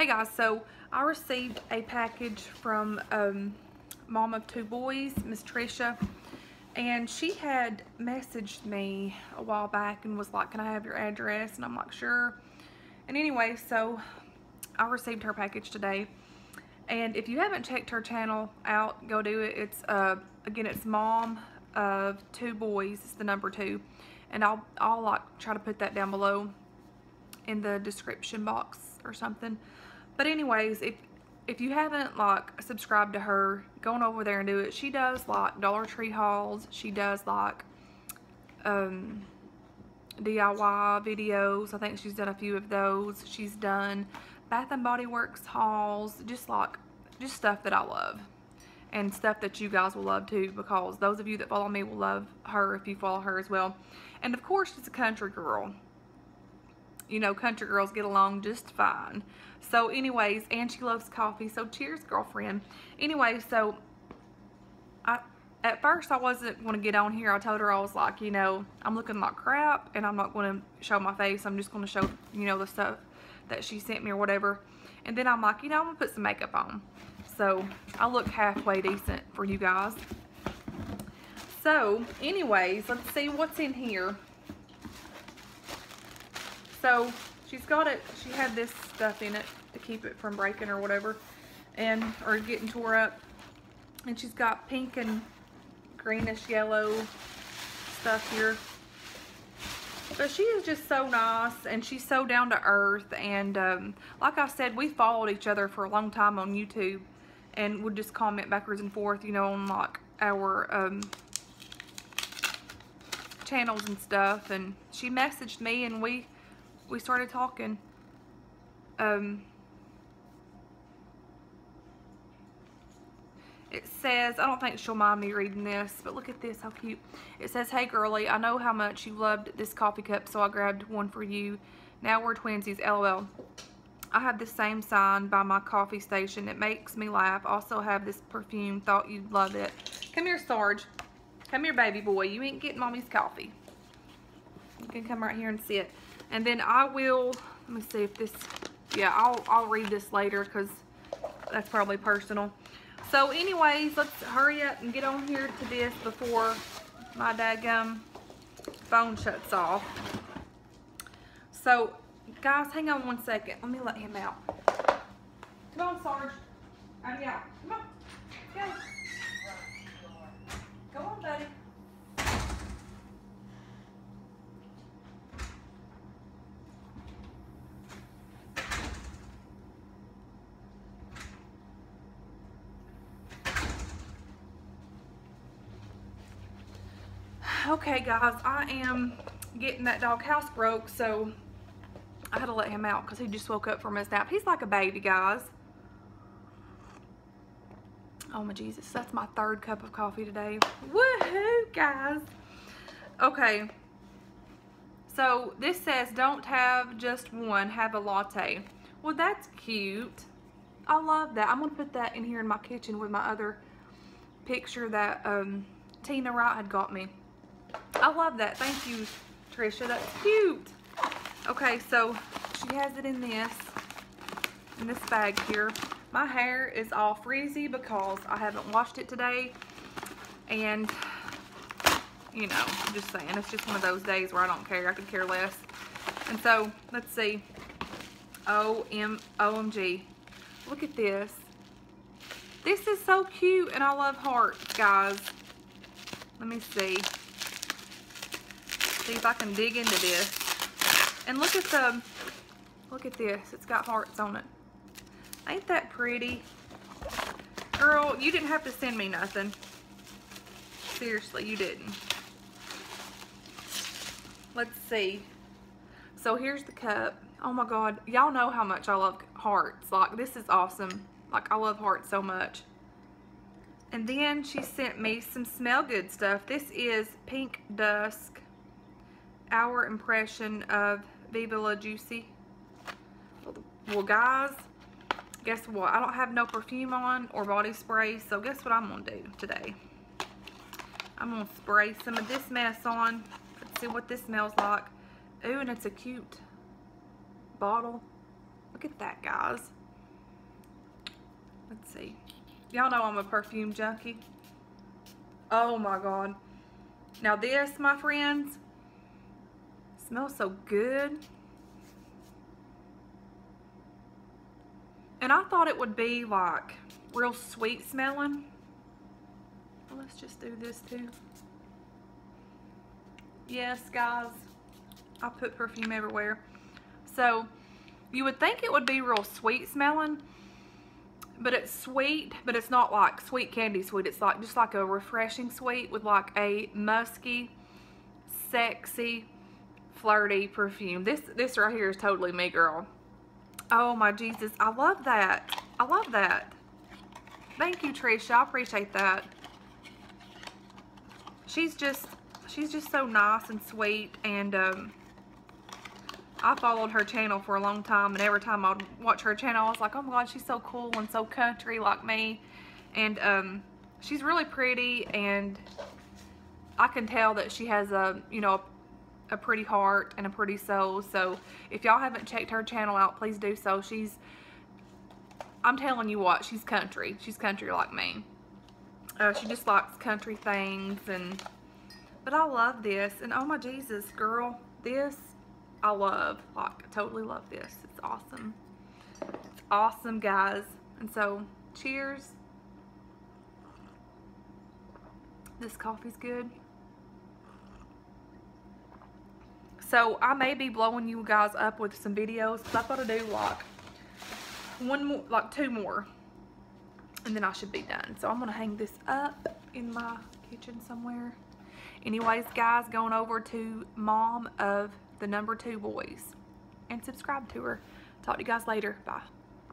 Hey guys, so I received a package from um, mom of two boys, Miss Trisha, and she had messaged me a while back and was like, can I have your address? And I'm like, sure. And anyway, so I received her package today. And if you haven't checked her channel out, go do it. It's, uh, again, it's mom of two boys. It's the number two. And I'll, I'll like try to put that down below in the description box or something. But anyways, if if you haven't like subscribed to her, going over there and do it. She does like Dollar Tree hauls. She does like um, DIY videos. I think she's done a few of those. She's done Bath and Body Works hauls, just like just stuff that I love and stuff that you guys will love too because those of you that follow me will love her if you follow her as well. And of course, she's a country girl you know, country girls get along just fine. So anyways, and she loves coffee. So cheers, girlfriend. Anyway, so I at first I wasn't going to get on here. I told her I was like, you know, I'm looking like crap and I'm not going to show my face. I'm just going to show, you know, the stuff that she sent me or whatever. And then I'm like, you know, I'm going to put some makeup on. So I look halfway decent for you guys. So anyways, let's see what's in here. So she's got it, she had this stuff in it to keep it from breaking or whatever, and or getting tore up. And she's got pink and greenish yellow stuff here. But she is just so nice and she's so down to earth. And um, like I said, we followed each other for a long time on YouTube and would just comment backwards and forth, you know, on like our um, channels and stuff. And she messaged me and we we started talking. Um, it says, I don't think she'll mind me reading this, but look at this, how cute. It says, hey girly, I know how much you loved this coffee cup, so I grabbed one for you. Now we're twinsies, lol. I have the same sign by my coffee station. It makes me laugh. Also have this perfume. Thought you'd love it. Come here, Sarge. Come here, baby boy. You ain't getting mommy's coffee. You can come right here and sit. And then I will, let me see if this, yeah, I'll, I'll read this later because that's probably personal. So anyways, let's hurry up and get on here to this before my dadgum phone shuts off. So, guys, hang on one second. Let me let him out. Come on, Sarge. I'm out. Come on, buddy. Okay, guys, I am getting that dog house broke, so I had to let him out because he just woke up from his nap. He's like a baby, guys. Oh, my Jesus. That's my third cup of coffee today. Woohoo, guys. Okay. So, this says, don't have just one, have a latte. Well, that's cute. I love that. I'm going to put that in here in my kitchen with my other picture that um, Tina Wright had got me. I love that. Thank you, Trisha. That's cute. Okay, so she has it in this, in this bag here. My hair is all frizzy because I haven't washed it today. And, you know, just saying, it's just one of those days where I don't care. I could care less. And so, let's see. O-M, O-M-G. Look at this. This is so cute, and I love hearts, guys. Let me see see if I can dig into this. And look at the, look at this. It's got hearts on it. Ain't that pretty? Girl, you didn't have to send me nothing. Seriously, you didn't. Let's see. So here's the cup. Oh my God. Y'all know how much I love hearts. Like, this is awesome. Like, I love hearts so much. And then she sent me some smell good stuff. This is Pink Dusk our impression of Viva La Juicy. Well, guys, guess what? I don't have no perfume on or body spray, so guess what I'm going to do today? I'm going to spray some of this mess on. Let's see what this smells like. Ooh, and it's a cute bottle. Look at that, guys. let's see. Y'all know I'm a perfume junkie. Oh my God. Now this, my friends, smells so good. And I thought it would be like real sweet smelling. Let's just do this too. Yes, guys, I put perfume everywhere. So you would think it would be real sweet smelling, but it's sweet, but it's not like sweet candy sweet. It's like just like a refreshing sweet with like a musky, sexy, flirty perfume. This this right here is totally me, girl. Oh my Jesus, I love that. I love that. Thank you, Trisha. I appreciate that. She's just she's just so nice and sweet and um I followed her channel for a long time and every time I'd watch her channel I was like, oh my god, she's so cool and so country like me. And um, she's really pretty and I can tell that she has a, you know, a pretty heart and a pretty soul. So if y'all haven't checked her channel out, please do so. She's, I'm telling you what, she's country. She's country like me. Uh, she just likes country things and, but I love this. And oh my Jesus, girl, this I love. Like, totally love this. It's awesome. It's awesome, guys. And so, cheers. This coffee's good. So, I may be blowing you guys up with some videos. I've got to do, like, one more, like, two more. And then I should be done. So, I'm to hang this up in my kitchen somewhere. Anyways, guys, going over to Mom of the number two boys and subscribe to her. Talk to you guys later. Bye.